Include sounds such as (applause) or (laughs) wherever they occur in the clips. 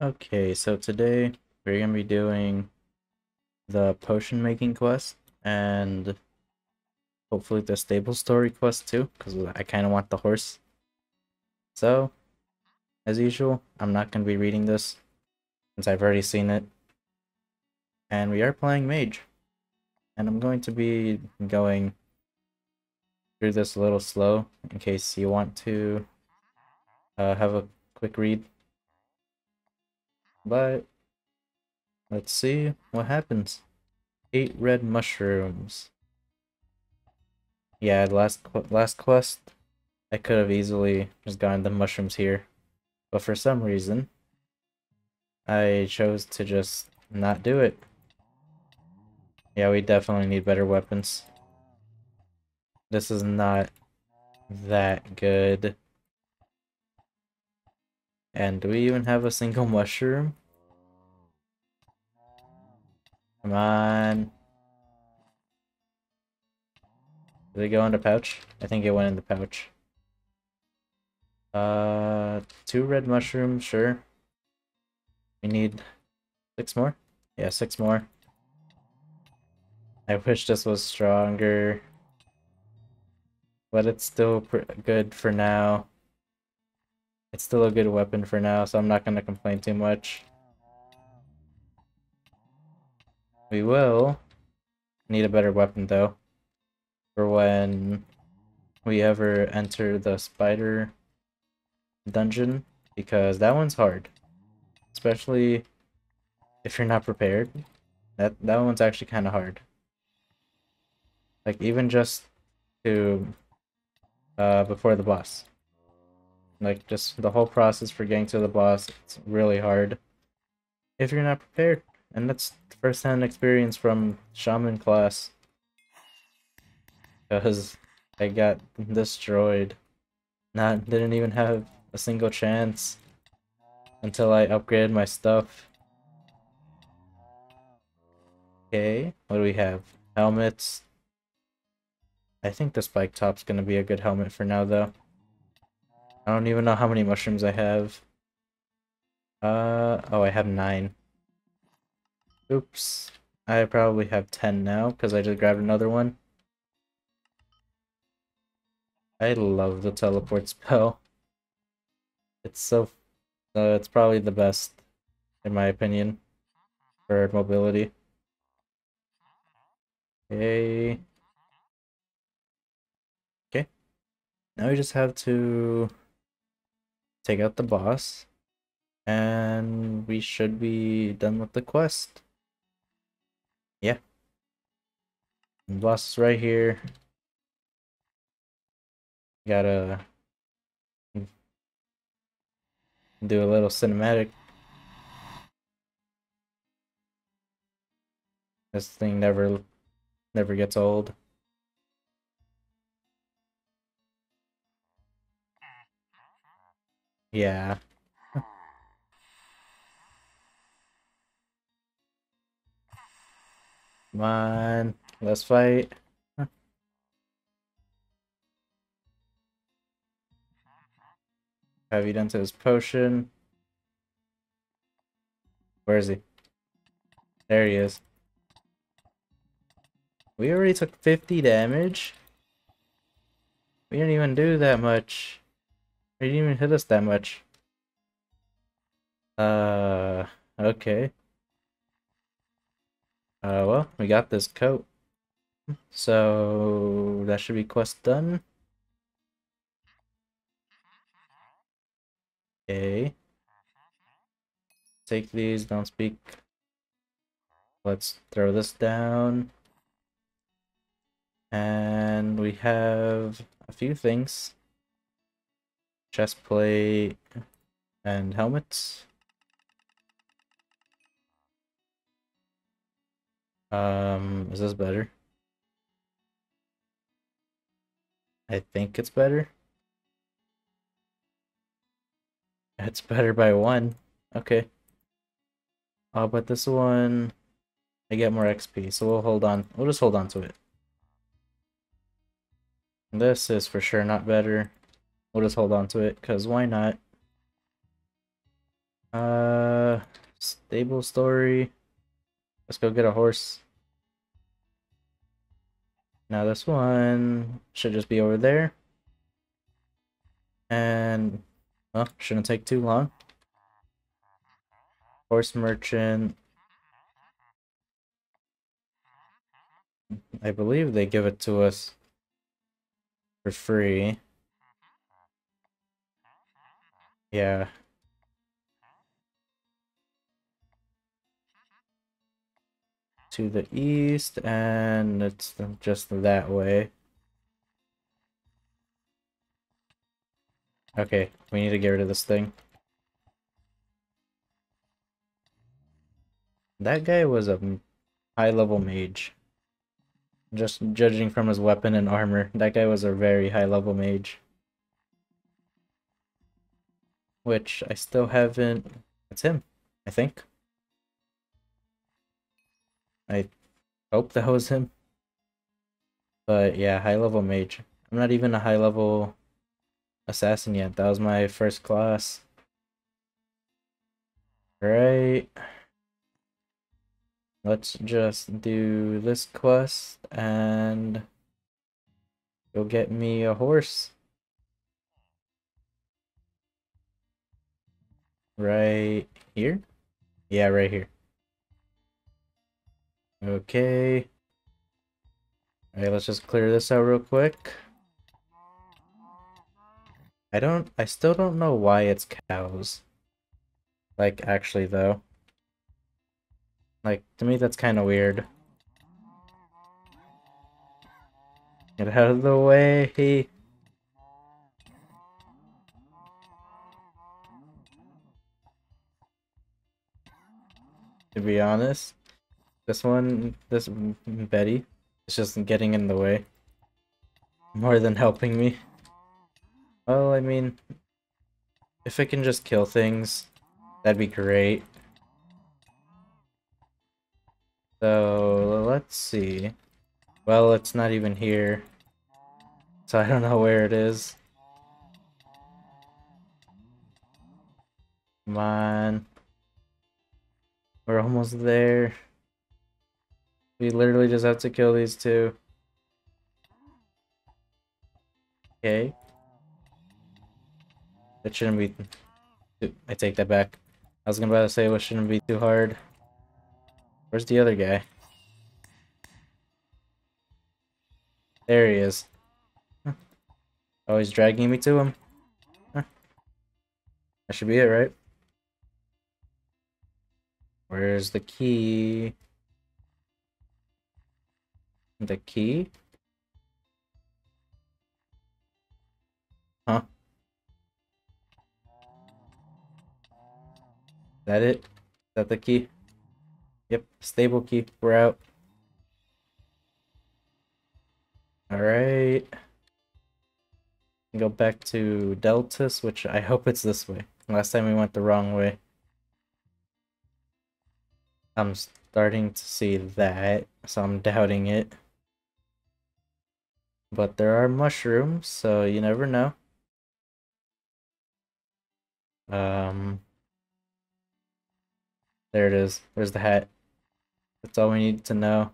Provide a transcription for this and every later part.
Okay, so today we're gonna be doing the potion making quest and hopefully the stable story quest too, because I kind of want the horse. So, as usual, I'm not gonna be reading this since I've already seen it. And we are playing mage. And I'm going to be going through this a little slow in case you want to uh, have a quick read. But let's see what happens. Eight red mushrooms. Yeah, last last quest, I could have easily just gotten the mushrooms here, but for some reason, I chose to just not do it. Yeah, we definitely need better weapons. This is not that good. And do we even have a single (laughs) mushroom? Come on. Did it go in the pouch? I think it went in the pouch. Uh, two red mushrooms, sure. We need six more? Yeah, six more. I wish this was stronger. But it's still good for now. It's still a good weapon for now, so I'm not going to complain too much. We will need a better weapon though for when we ever enter the spider dungeon because that one's hard. Especially if you're not prepared. That that one's actually kind of hard. Like even just to uh before the boss. Like just the whole process for getting to the boss, it's really hard if you're not prepared. And that's first-hand experience from shaman class. Because I got destroyed. Not didn't even have a single chance until I upgraded my stuff. Okay, what do we have? Helmets. I think the spike top's gonna be a good helmet for now though. I don't even know how many mushrooms I have. Uh oh I have nine. Oops. I probably have 10 now because I just grabbed another one. I love the teleport spell. It's so... Uh, it's probably the best, in my opinion, for mobility. Okay. Okay. Now we just have to take out the boss. And we should be done with the quest. Yeah. boss is right here. Gotta do a little cinematic. This thing never never gets old. Yeah. Come on, let's fight. Have you done to his potion? Where is he? There he is. We already took 50 damage. We didn't even do that much. He didn't even hit us that much. Uh, okay. Uh, well, we got this coat. So, that should be quest done. Okay. Take these, don't speak. Let's throw this down. And we have a few things. Chest plate and helmets. Um, is this better? I think it's better. It's better by one. Okay. Oh, but this one, I get more XP, so we'll hold on. We'll just hold on to it. This is for sure not better. We'll just hold on to it, because why not? Uh, stable story. Let's go get a horse. Now this one should just be over there. And, well, shouldn't take too long. Horse merchant. I believe they give it to us for free. Yeah. To the east, and it's just that way. Okay, we need to get rid of this thing. That guy was a high level mage. Just judging from his weapon and armor, that guy was a very high level mage. Which I still haven't... It's him, I think. I hope that was him. But yeah, high level mage. I'm not even a high level assassin yet. That was my first class. Right. Let's just do this quest and go get me a horse. Right here? Yeah, right here. Okay. Alright, let's just clear this out real quick. I don't, I still don't know why it's cows. Like, actually, though. Like, to me, that's kind of weird. Get out of the way! To be honest, this one, this Betty, is just getting in the way. More than helping me. Well, I mean, if I can just kill things, that'd be great. So, let's see. Well, it's not even here. So I don't know where it is. Come on. We're almost there. We literally just have to kill these two. Okay. It shouldn't be... I take that back. I was gonna about to say it shouldn't be too hard. Where's the other guy? There he is. Huh. Oh, he's dragging me to him. Huh. That should be it, right? Where's the key? The key? Huh? Is that it? Is that the key? Yep, stable key. We're out. Alright. Go back to Detlas, which I hope it's this way. Last time we went the wrong way. I'm starting to see that, so I'm doubting it. But there are mushrooms, so you never know. Um, there it is. There's the hat. That's all we need to know.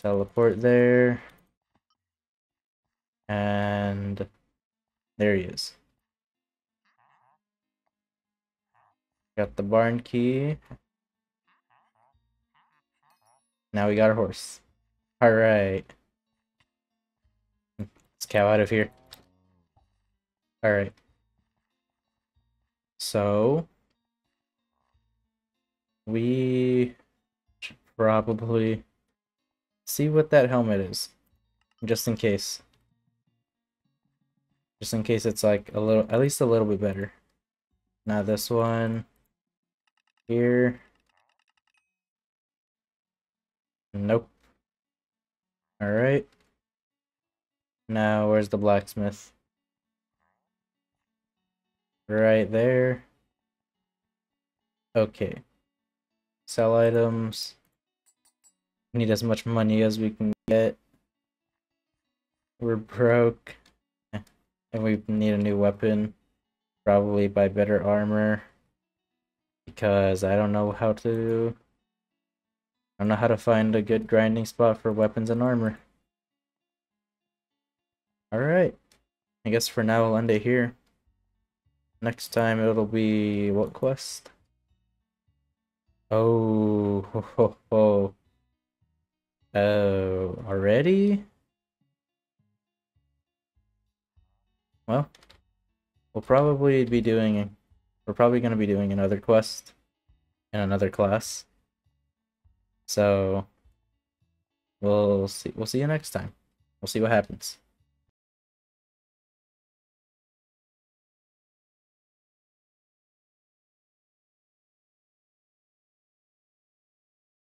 Teleport there. And there he is. Got the barn key. Now we got a horse. Alright. Let's cow out of here. Alright. So, we should probably see what that helmet is. Just in case. Just in case it's like a little, at least a little bit better. Now this one here. Nope. Alright. Now, where's the blacksmith? Right there. Okay sell items. Need as much money as we can get. We're broke. (laughs) And we need a new weapon. Probably buy better armor. because I don't know how to I don't know how to find a good grinding spot for weapons and armor. Alright. I guess for now we'll end it here. Next time it'll be what quest? Oh, ho, ho, ho. Oh, already? Well, we'll probably be doing, we're probably going to be doing another quest in another class. So, we'll see, we'll see you next time. We'll see what happens.